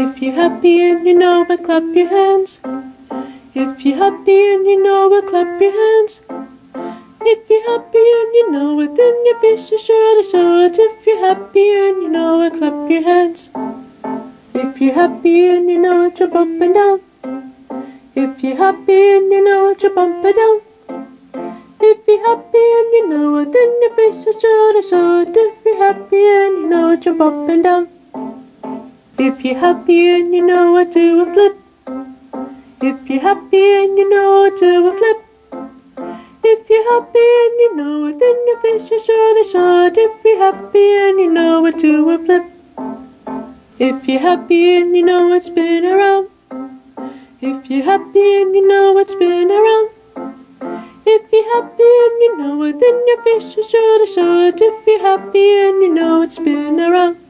If you're happy and you know it, clap your hands. If you're happy and you know it, clap your hands. If you're happy and you know it, then your face is surely show it. If you're happy and you know it, clap your hands. If you're happy and you know it, jump up and down. If you're happy and you know it, jump up and down. If you're happy and you know it, then your face is surely show it. If you're happy and you know it, jump up and down. If you're happy and you know it, do a flip. If you're happy and you know it, do a flip. If you're happy and you know it, then your face is surely short. If you're happy and you know it, do a flip. If you're happy and you know it, spin around. If you're happy and you know it, spin around. If you're happy and you know it, then your face is surely short. If you're happy and you know it, spin around.